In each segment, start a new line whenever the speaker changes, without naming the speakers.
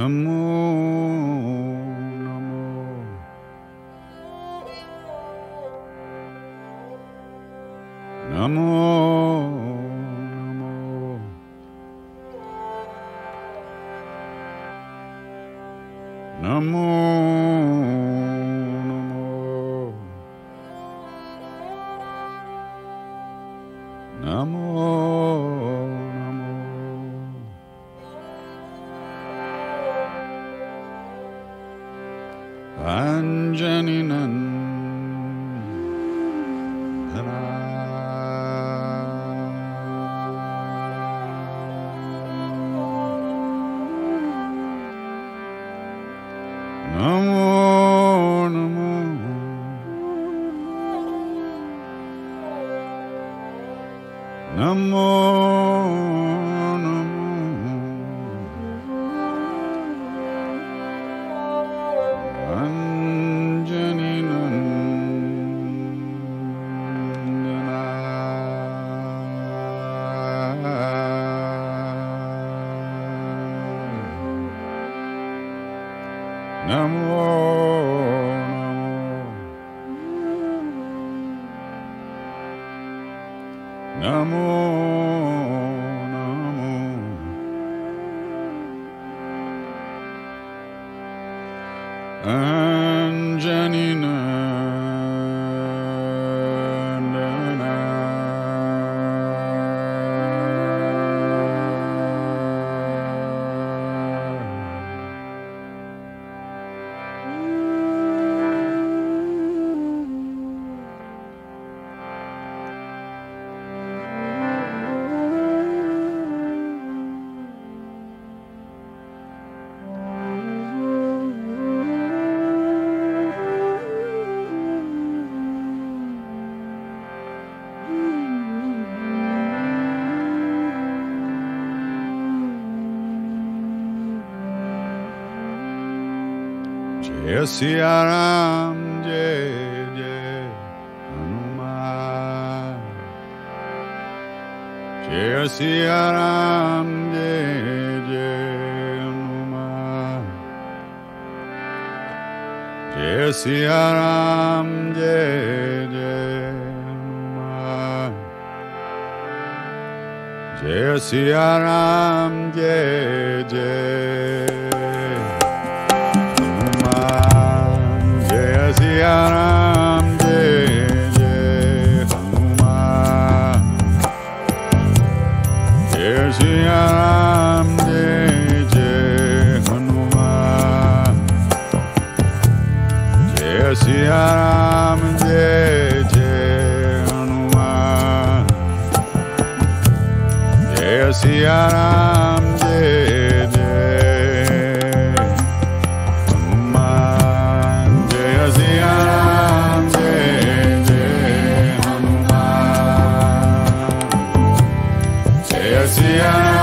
Namo Namo Namo Namo Namo, namo. Namo Jai Siya Ram Jai Hanuman. Jai Siya Ram Hanuman. Hanuman Ram Jai Jai Ram Jai Jai Hanuman Jai Ram Jai Jai Hanuman Jai Ram Messiah.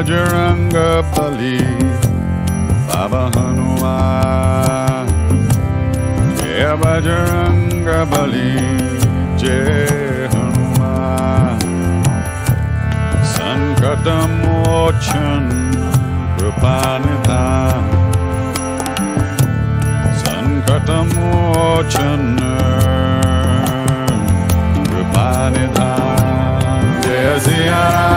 Bajranga Bali Baba Hanuman. Jai Bajranga Bali Jai Hanuman. Sankatam Mochan Kripanidhan Sankatam Mochan Kripanidhan Jai Siya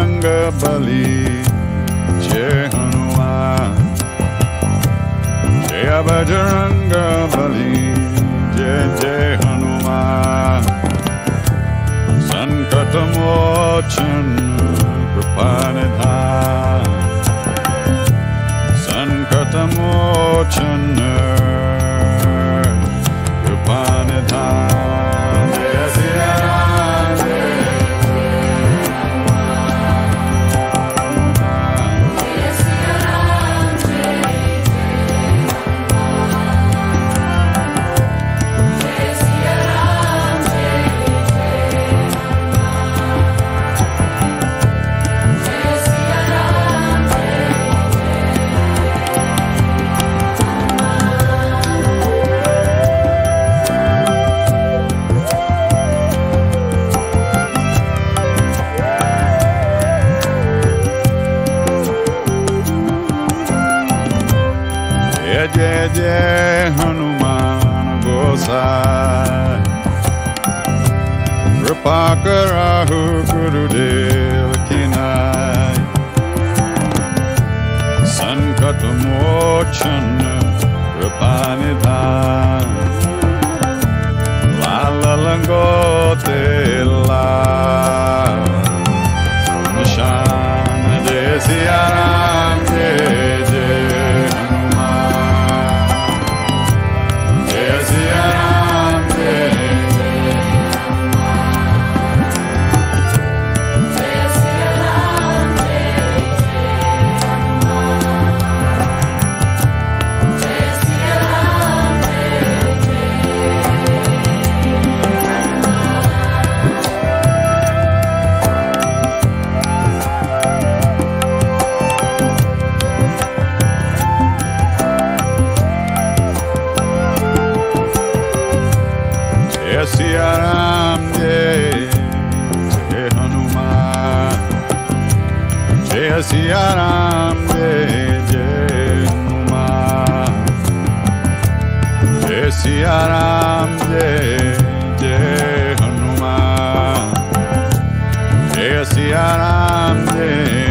ङ्गलि जय हनुमान। जय बजरंग बली जय जय हनुमान। संकट मोचन कृपा निधान संकट मोचन Jai Jai Jai Hanuman Gosai Kripakarahu Gurudev Kinai Sankatamochan Kripanidhan Lala Langote La Nishan Jai Siya Ram Jai Jai Hanuman Jai Siya Ram Jai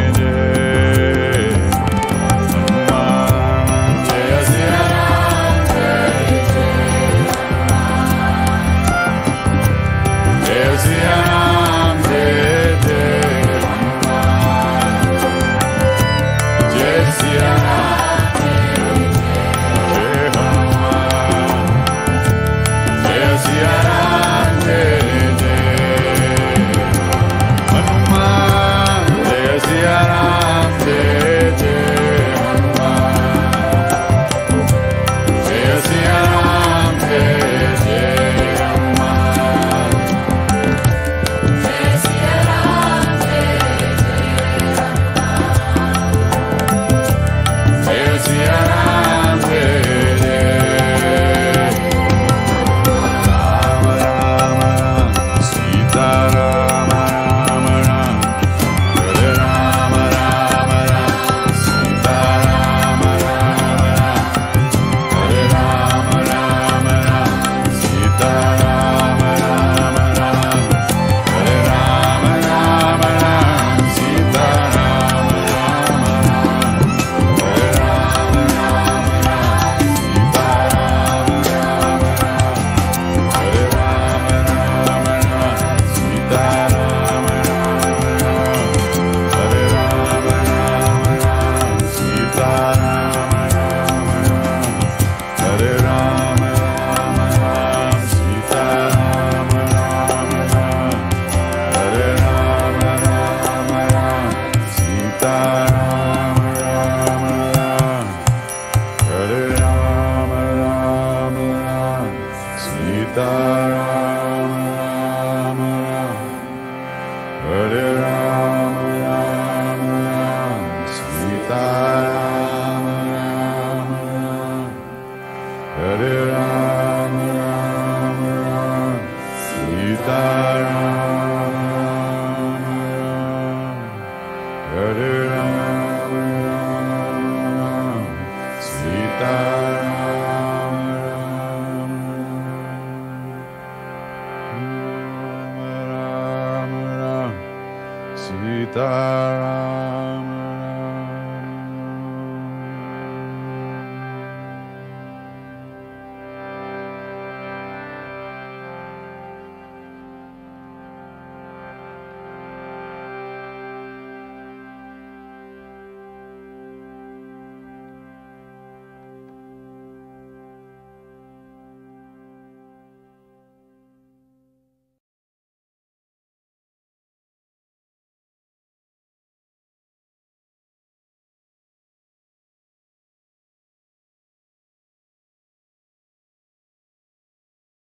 Hare Ram Ram Ram Sita Ram Ram Hare Ram Ram Ram Sita Ram Ram Ram Ram Ram Zah.